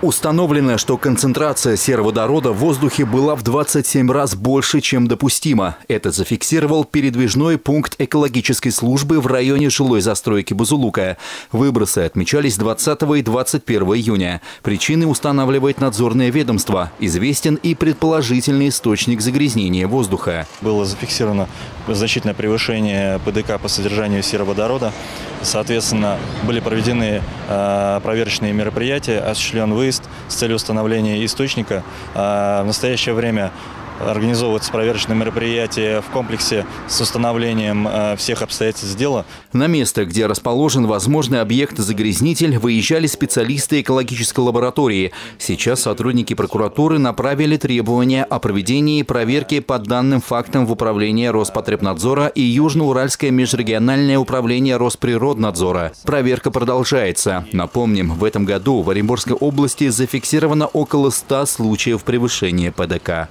Установлено, что концентрация сероводорода в воздухе была в 27 раз больше, чем допустимо. Это зафиксировал передвижной пункт экологической службы в районе жилой застройки Бузулука. Выбросы отмечались 20 и 21 июня. Причины устанавливает надзорное ведомство. Известен и предположительный источник загрязнения воздуха. Было зафиксировано значительное превышение ПДК по содержанию сероводорода. Соответственно, были проведены э, проверочные мероприятия, осуществлен выезд с целью установления источника. Э, в настоящее время организовываются проверочные мероприятия в комплексе с установлением э, всех обстоятельств дела. На место, где расположен возможный объект-загрязнитель, выезжали специалисты экологической лаборатории. Сейчас сотрудники прокуратуры направили требования о проведении проверки по данным фактам в управление Роспотребнадзора и Южноуральское межрегиональное управление Росприроднадзора. Проверка продолжается. Напомним, в этом году в Оренбургской области зафиксировано около 100 случаев превышения ПДК.